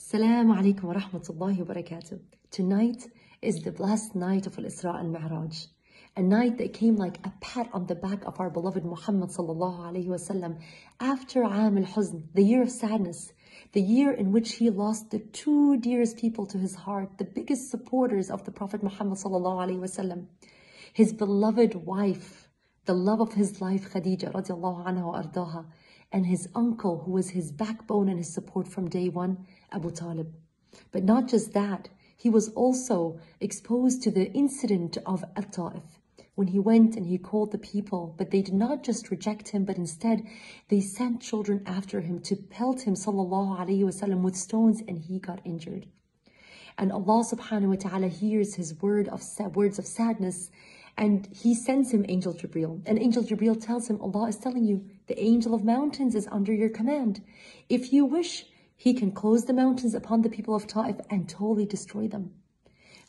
Assalamu alaikum wa rahmatullahi wa barakatuh. Tonight is the blessed night of Al-Isra al-Mi'raj. A night that came like a pat on the back of our beloved Muhammad sallallahu alayhi wasallam after Am al-Huzn, the year of sadness, the year in which he lost the two dearest people to his heart, the biggest supporters of the Prophet Muhammad sallallahu alayhi wasallam, his beloved wife, the love of his life, Khadija radiallahu anha wa ardaha, and his uncle who was his backbone and his support from day one, Abu Talib. But not just that, he was also exposed to the incident of At-Ta'if when he went and he called the people, but they did not just reject him, but instead they sent children after him to pelt him sallallahu alaihi wasallam with stones and he got injured. And Allah subhanahu wa ta'ala hears his word of words of sadness and he sends him Angel Jibreel. And Angel Jibreel tells him, Allah is telling you, the angel of mountains is under your command. If you wish, he can close the mountains upon the people of Ta'if and totally destroy them.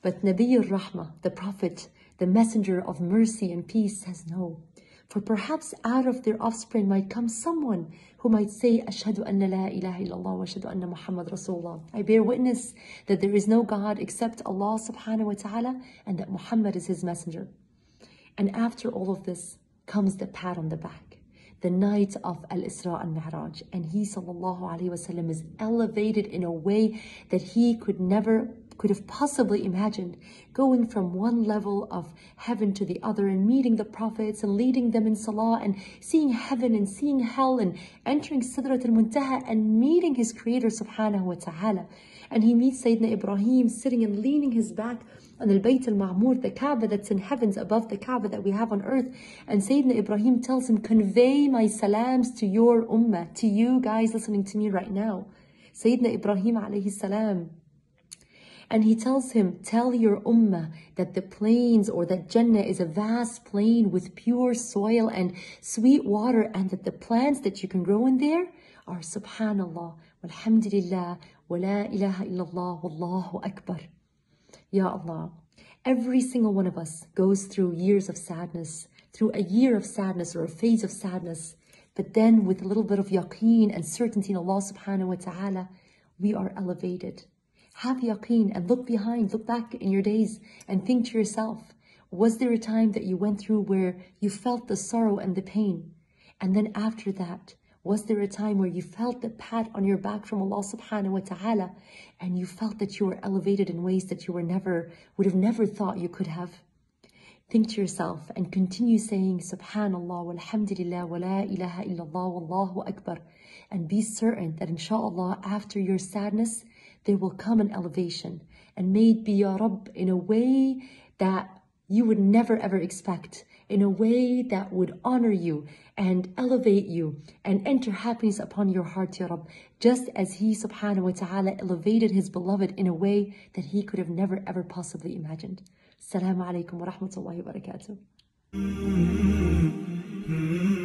But Nabi al-Rahmah, the Prophet, the messenger of mercy and peace says no. For perhaps out of their offspring might come someone who might say, Ashhadu anna la ilaha illallah wa ashhadu anna Muhammad Rasulullah. I bear witness that there is no God except Allah subhanahu wa ta'ala and that Muhammad is his messenger. And after all of this comes the pat on the back. The night of Al-Isra al-Mi'raj. And he sallallahu alayhi wasallam is elevated in a way that he could never could have possibly imagined going from one level of heaven to the other and meeting the prophets and leading them in salah and seeing heaven and seeing hell and entering Sidrat al-Muntaha and meeting his creator subhanahu wa ta'ala. And he meets Sayyidina Ibrahim sitting and leaning his back on al-Bayt al-Ma'mur, the Kaaba that's in heavens above the Kaaba that we have on earth. And Sayyidina Ibrahim tells him, convey my salams to your ummah, to you guys listening to me right now. Sayyidina Ibrahim alayhi salam and he tells him, Tell your ummah that the plains or that Jannah is a vast plain with pure soil and sweet water, and that the plants that you can grow in there are subhanallah, walhamdulillah, wa la ilaha illallah, wallahu akbar. Ya Allah. Every single one of us goes through years of sadness, through a year of sadness or a phase of sadness. But then with a little bit of yaqeen and certainty in Allah subhanahu wa ta'ala, we are elevated. Have yaqeen and look behind, look back in your days and think to yourself, was there a time that you went through where you felt the sorrow and the pain? And then after that, was there a time where you felt the pat on your back from Allah subhanahu wa ta'ala and you felt that you were elevated in ways that you were never, would have never thought you could have? Think to yourself and continue saying Subhanallah walhamdulillah wa la ilaha illallah wallahu akbar and be certain that inshallah after your sadness there will come an elevation and may it be Ya Rabb in a way that you would never ever expect, in a way that would honor you and elevate you and enter happiness upon your heart, Ya Rabb, just as He subhanahu wa ta'ala elevated His beloved in a way that He could have never ever possibly imagined. Assalamu alaikum wa rahmatullahi wa barakatuh. Mm-hmm. Mm-hmm.